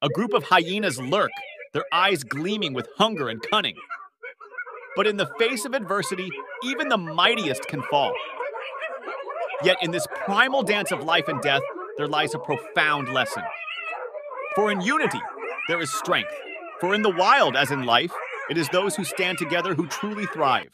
A group of hyenas lurk, their eyes gleaming with hunger and cunning. But in the face of adversity, even the mightiest can fall. Yet in this primal dance of life and death, there lies a profound lesson. For in unity, there is strength. For in the wild, as in life, it is those who stand together who truly thrive.